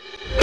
you